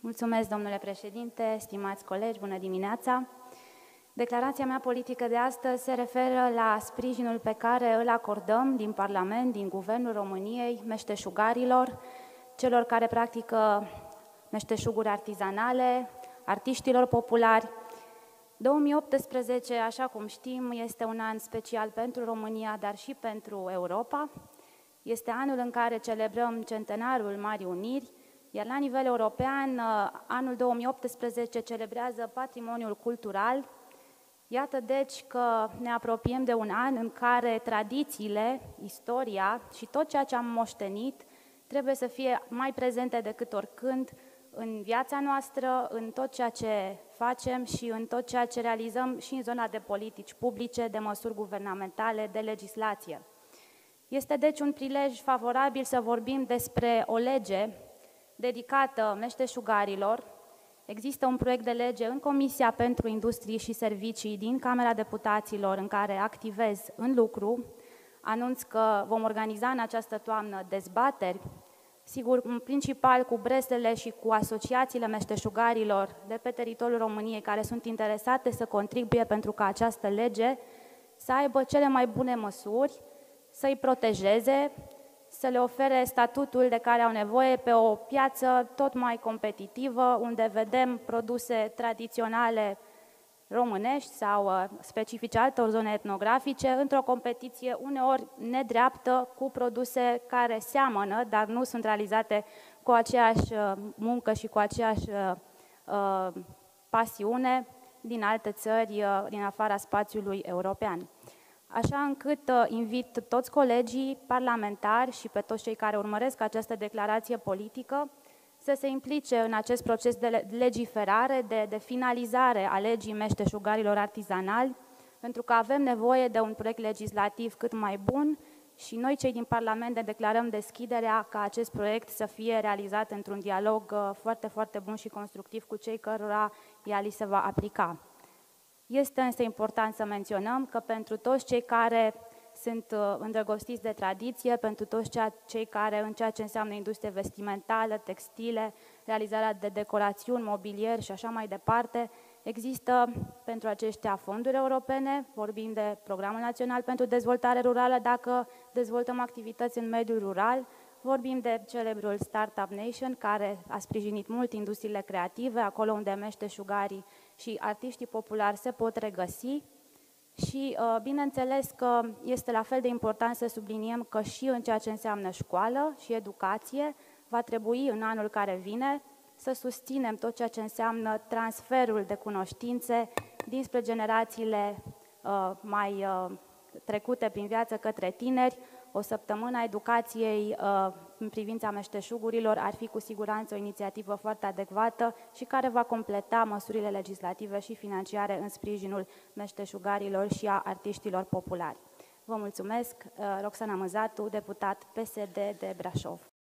Mulțumesc, domnule președinte, stimați colegi, bună dimineața! Declarația mea politică de astăzi se referă la sprijinul pe care îl acordăm din Parlament, din Guvernul României, meșteșugarilor, celor care practică meșteșuguri artizanale, artiștilor populari. 2018, așa cum știm, este un an special pentru România, dar și pentru Europa. Este anul în care celebrăm centenarul Marii Uniri, iar la nivel european, anul 2018 celebrează patrimoniul cultural. Iată deci că ne apropiem de un an în care tradițiile, istoria și tot ceea ce am moștenit trebuie să fie mai prezente decât oricând în viața noastră, în tot ceea ce facem și în tot ceea ce realizăm și în zona de politici publice, de măsuri guvernamentale, de legislație. Este deci un prilej favorabil să vorbim despre o lege dedicată meșteșugarilor. Există un proiect de lege în Comisia pentru Industrie și Servicii din Camera Deputaților în care activez în lucru. Anunț că vom organiza în această toamnă dezbateri sigur, în principal cu brestele și cu asociațiile meșteșugarilor de pe teritoriul României care sunt interesate să contribuie pentru ca această lege să aibă cele mai bune măsuri, să-i protejeze, să le ofere statutul de care au nevoie pe o piață tot mai competitivă, unde vedem produse tradiționale românești sau uh, specifice altor zone etnografice într-o competiție uneori nedreaptă cu produse care seamănă, dar nu sunt realizate cu aceeași uh, muncă și cu aceeași uh, pasiune din alte țări din afara spațiului european. Așa încât invit toți colegii parlamentari și pe toți cei care urmăresc această declarație politică să se implice în acest proces de legiferare, de, de finalizare a legii meșteșugarilor artizanali, pentru că avem nevoie de un proiect legislativ cât mai bun și noi, cei din Parlament, ne declarăm deschiderea ca acest proiect să fie realizat într-un dialog uh, foarte, foarte bun și constructiv cu cei cărora ea li se va aplica. Este însă important să menționăm că pentru toți cei care sunt uh, îndrăgostiți de tradiție pentru toți cei care în ceea ce înseamnă industrie vestimentală, textile, realizarea de decorațiuni, mobilier și așa mai departe. Există pentru aceștia fonduri europene, vorbim de Programul Național pentru Dezvoltare Rurală, dacă dezvoltăm activități în mediul rural, vorbim de celebrul Startup Nation, care a sprijinit mult industriile creative, acolo unde meșteșugarii și artiștii populari se pot regăsi, și uh, bineînțeles că este la fel de important să subliniem că și în ceea ce înseamnă școală și educație va trebui în anul care vine să susținem tot ceea ce înseamnă transferul de cunoștințe dinspre generațiile uh, mai uh, trecute prin viață către tineri, o săptămână a educației uh, în privința meșteșugurilor ar fi cu siguranță o inițiativă foarte adecvată și care va completa măsurile legislative și financiare în sprijinul meșteșugarilor și a artiștilor populari. Vă mulțumesc, uh, Roxana Măzatu, deputat PSD de Brașov.